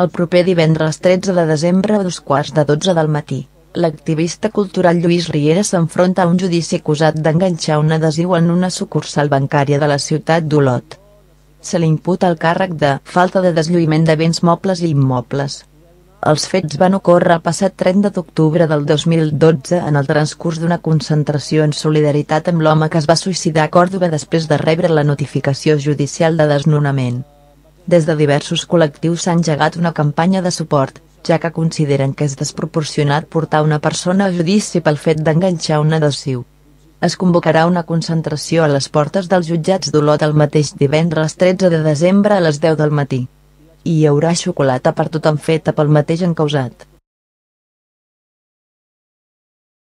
El proper divendres 13 de desembre a dos quarts de 12 del matí, l'activista cultural Lluís Riera s'enfronta a un judici acusat d'enganxar un adhesiu en una sucursal bancària de la ciutat d'Olot. Se li imputa el càrrec de falta de deslluïment de béns mobles i immobles. Els fets van ocórrer el passat 30 d'octubre del 2012 en el transcurs d'una concentració en solidaritat amb l'home que es va suïcidar a Còrdoba després de rebre la notificació judicial de desnonament. Des de diversos col·lectius s'ha engegat una campanya de suport, ja que consideren que és desproporcionat portar una persona a judici pel fet d'enganxar un adhesiu. Es convocarà una concentració a les portes dels jutjats d'Olot el mateix divendres 13 de desembre a les 10 del matí. I hi haurà xocolata per tothom feta pel mateix encausat.